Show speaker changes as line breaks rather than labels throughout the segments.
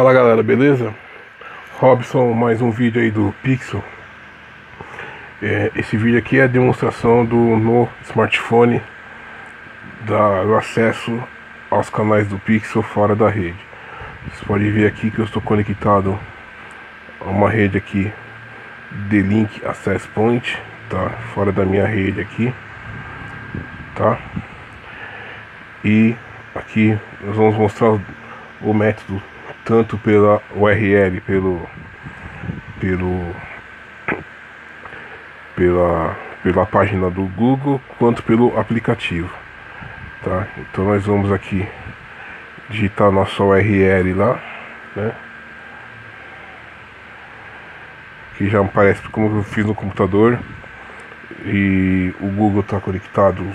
Fala galera, beleza? Robson, mais um vídeo aí do Pixel. É, esse vídeo aqui é a demonstração do no smartphone da, do acesso aos canais do Pixel fora da rede. Vocês podem ver aqui que eu estou conectado a uma rede aqui de link access point, tá? Fora da minha rede aqui, tá? E aqui nós vamos mostrar o método tanto pela URL, pelo pelo pela pela página do Google, quanto pelo aplicativo, tá? Então nós vamos aqui digitar nossa URL lá, né? Que já aparece como eu fiz no computador e o Google está conectado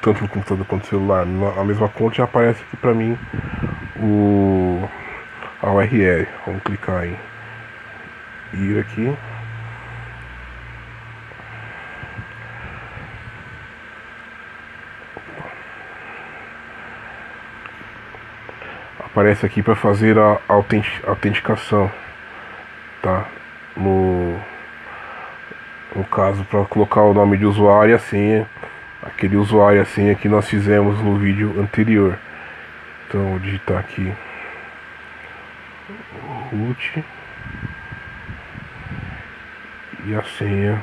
tanto no computador quanto no celular, a mesma conta já aparece aqui para mim o a URL. Vamos clicar em ir aqui. Aparece aqui para fazer a autenticação, tá? No, no caso, para colocar o nome de usuário e a senha, aquele usuário e a senha que nós fizemos no vídeo anterior. Então, vou digitar aqui root e a senha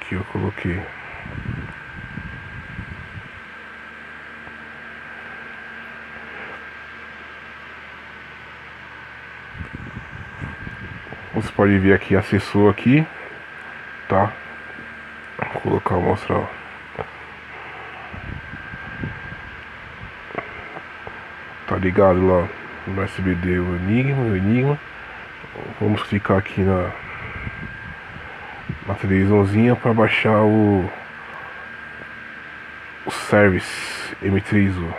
que eu coloquei. Você pode ver aqui, acessou aqui, tá? Vou colocar, mostrar. tá ligado lá no SBD o Enigma, o Enigma. Vamos clicar aqui na, na televisãozinha para baixar o, o Service M3U.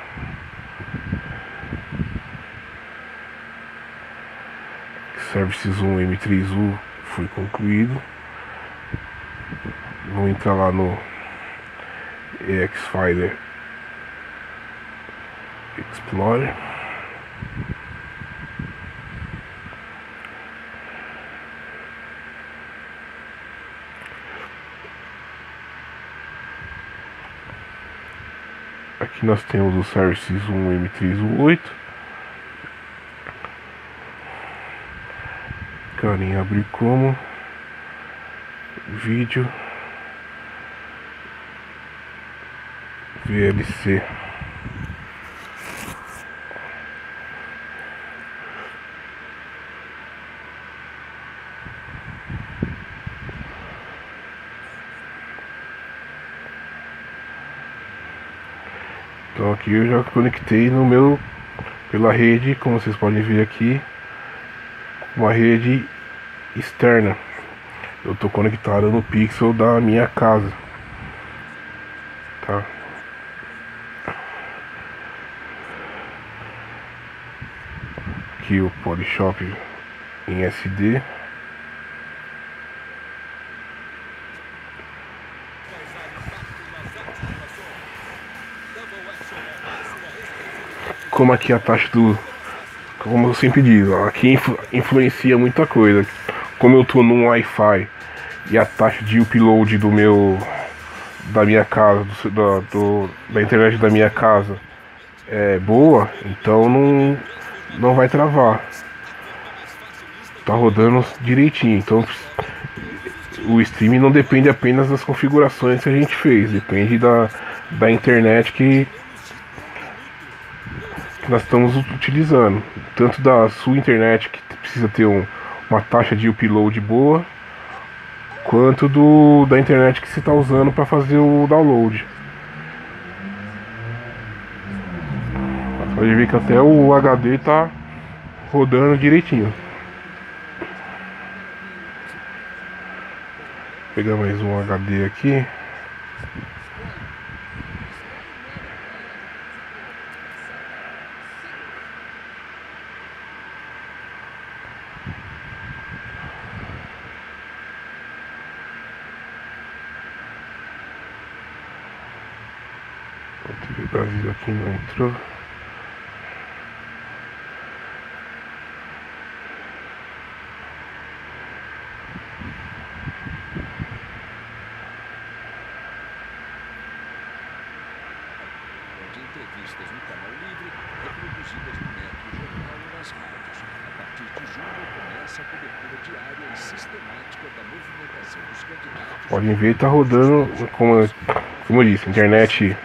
Services 1 M3U foi concluído. Vamos entrar lá no EXFiler Explorer. Aqui nós temos o Services 1 M3U8. Carinha abrir como vídeo VLC. Eu já conectei no meu pela rede, como vocês podem ver aqui, uma rede externa. Eu estou conectado no pixel da minha casa. Tá? Aqui o Polishop em SD. Como aqui a taxa do. Como eu sempre digo, aqui influ, influencia muita coisa. Como eu tô num Wi-Fi e a taxa de upload do meu. da minha casa, do, da, do, da internet da minha casa é boa, então não, não vai travar. Tá rodando direitinho. Então o streaming não depende apenas das configurações que a gente fez, depende da, da internet que nós estamos utilizando, tanto da sua internet que precisa ter um, uma taxa de upload boa, quanto do da internet que você está usando para fazer o download. Pode ver que até o HD está rodando direitinho. Vou pegar mais um HD aqui. da vida não entrou. Podem ver, está rodando, como, como eu disse, internet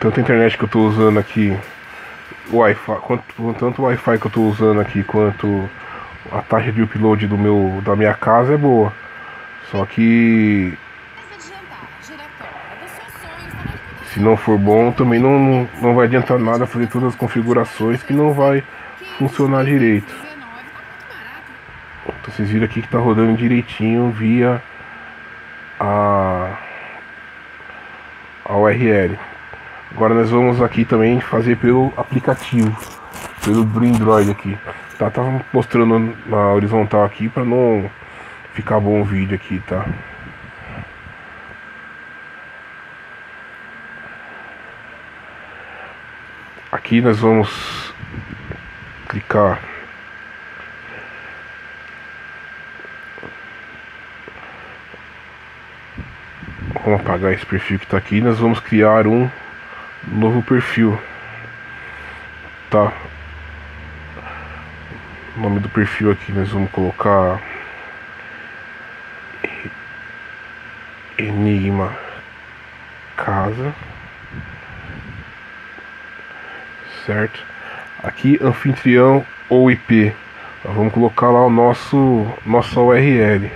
tanto a internet que eu tô usando aqui, Wi-Fi, quanto, tanto o Wi-Fi que eu tô usando aqui, quanto a taxa de upload do meu, da minha casa é boa. Só que se não for bom, também não, não vai adiantar nada fazer todas as configurações que não vai funcionar direito. Então vocês viram aqui que está rodando direitinho via a, a URL. Agora nós vamos aqui também fazer pelo aplicativo, pelo Android aqui. Tá, tá mostrando na horizontal aqui para não ficar bom o vídeo aqui, tá? Aqui nós vamos clicar Vamos apagar esse perfil que está aqui. Nós vamos criar um novo perfil. Tá? O nome do perfil aqui nós vamos colocar Enigma Casa. Certo? Aqui anfitrião ou IP. Nós vamos colocar lá o nosso nossa URL.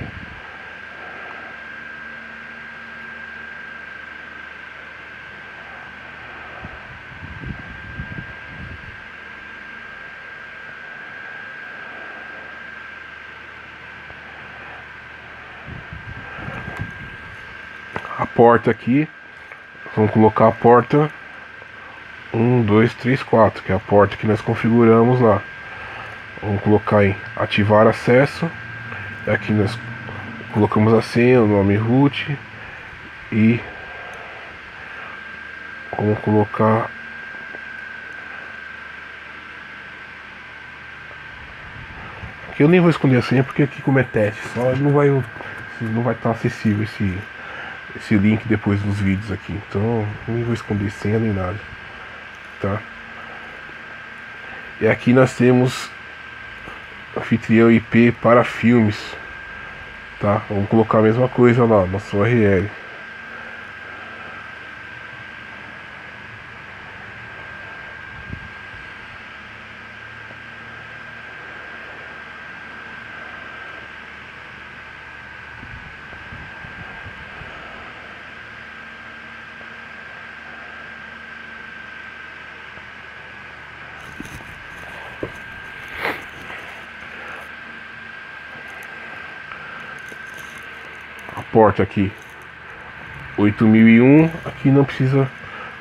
Porta aqui. Vamos colocar a porta 1, 2, 3, 4, que é a porta que nós configuramos lá. Vamos colocar em ativar acesso. Aqui nós colocamos a senha, o nome root e vamos colocar aqui eu nem vou esconder a senha porque aqui como é teste, só não vai não vai estar acessível esse esse link depois dos vídeos aqui. Então não vou esconder senha nem nada. Tá? E aqui nós temos anfitrião IP para filmes. Tá? Vamos colocar a mesma coisa lá, nossa URL. Porta aqui. 8001 aqui não precisa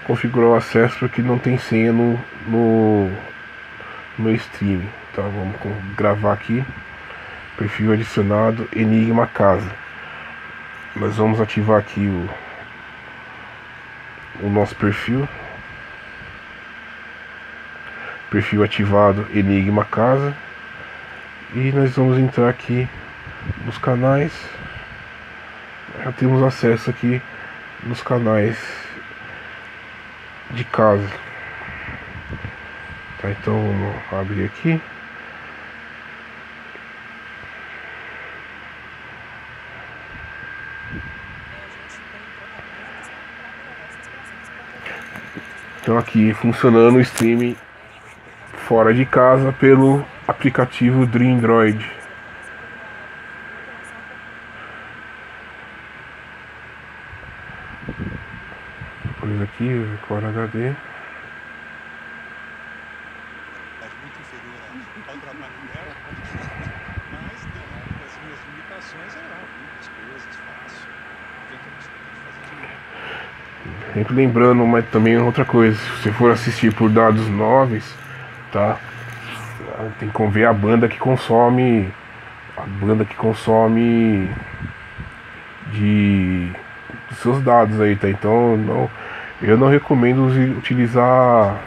configurar o acesso porque não tem senha no, no, no stream tá? Vamos gravar aqui. Perfil adicionado Enigma Casa. Nós vamos ativar aqui o, o nosso perfil. Perfil ativado Enigma Casa. E nós vamos entrar aqui nos canais já temos acesso aqui nos canais de casa. Tá, então vamos abrir aqui. Então aqui funcionando o streaming fora de casa pelo aplicativo Dreamdroid.
Coisas, fácil. fazer
Sempre lembrando, mas também outra coisa, se você for assistir por dados móveis, tá? Tem que ver a banda que consome. A banda que consome de seus dados aí, tá? Então não, eu não recomendo utilizar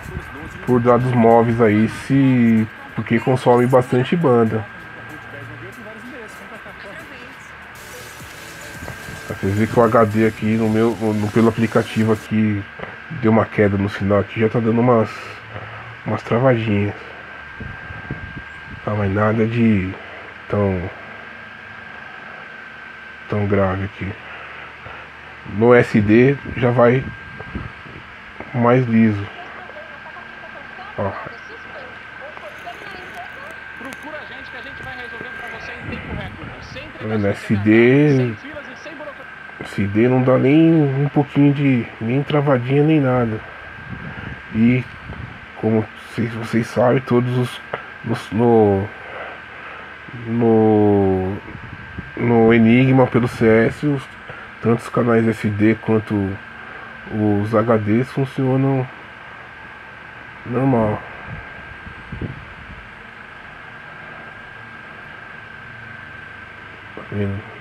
por dados móveis aí se porque consome bastante banda. Vocês veem que o HD aqui no meu no, pelo aplicativo aqui deu uma queda no sinal aqui, já tá dando umas umas travadinhas. Não, mas nada de tão tão grave aqui. No SD já vai mais liso. Ó.
Procura a gente que a gente vai resolvendo pra você em tempo recorde. Sem
No
entregar
SD,
burocracia.
SD não dá nem um pouquinho de. nem travadinha nem nada. E como vocês, vocês sabem, todos os. os- no. No. No Enigma pelo CS, os, tanto os canais SD quanto os HDs funcionam normal. Tá vendo?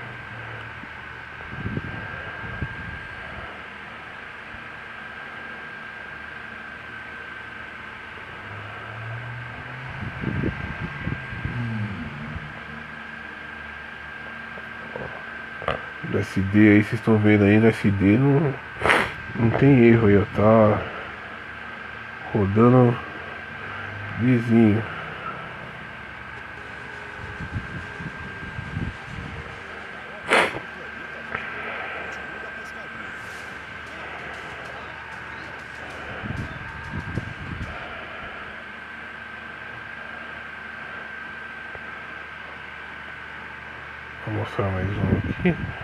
Do SD aí, vocês estão vendo aí, no SD não, não tem erro aí, ó, tá rodando vizinho. Vou mostrar mais um aqui.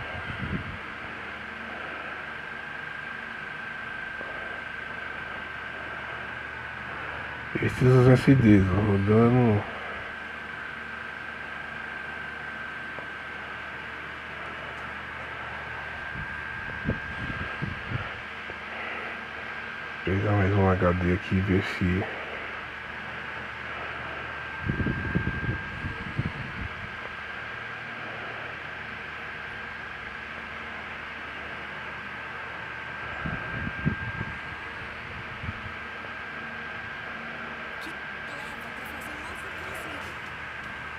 Os SDs ó, rodando. Pegar mais um HD aqui e ver se.
que leva pra fazer um off cozido.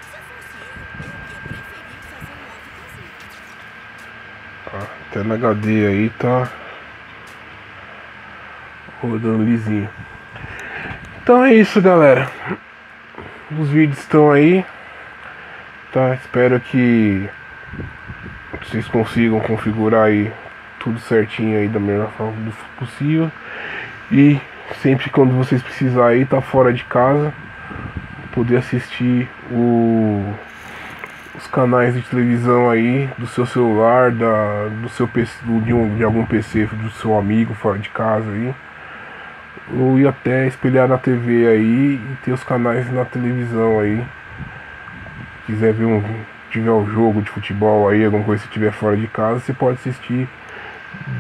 Se fosse eu, eu ia preferir fazer um off cozido.
Ó, até na HD aí tá rodando lisinho. Então é isso, galera. Os vídeos estão aí. Tá? Espero que vocês consigam configurar aí tudo certinho aí da melhor forma possível. E sempre quando vocês precisarem aí, tá fora de casa, poder assistir o os canais de televisão aí do seu celular, da, do seu PC, de, um, de algum PC do seu amigo fora de casa aí. Ou ir até espelhar na TV aí e ter os canais na televisão aí. Quiser ver um. tiver um jogo de futebol aí, alguma coisa que estiver fora de casa, você pode assistir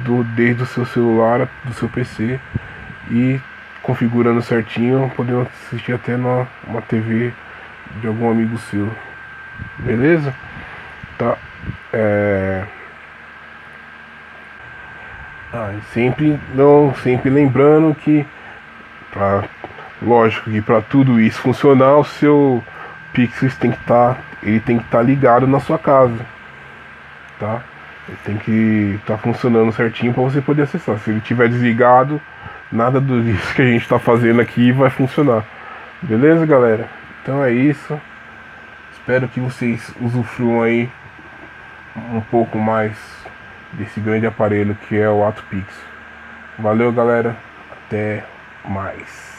do, desde o seu celular, do seu PC e configurando certinho, podendo assistir até na uma TV de algum amigo seu. Beleza? Tá. É... Ah, sempre não, sempre lembrando que pra, lógico que para tudo isso funcionar, o seu Pixels tem que estar, ele tem que estar ligado na sua casa. Tá? Ele tem que estar funcionando certinho para você poder acessar. Se ele estiver desligado, nada disso que a gente está fazendo aqui vai funcionar. Beleza, galera? Então é isso. Espero que vocês usufruam aí um pouco mais desse grande aparelho que é o Ato Pix. Valeu, galera. Até mais.